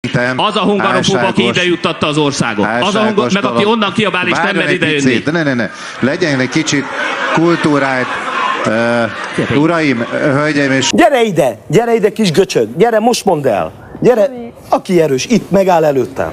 Szerintem Az a hungarofób, aki ide juttatta az országot. Az a hungar, meg aki onnan kiabál és nem Várjon mer egy picit. Ne, ne, ne. Legyen egy kicsit kultúrált. Uh, uraim, hölgyeim és Gyere ide, gyere ide kis göcsög, gyere most mondd el. Gyere, aki erős, itt megáll előttem.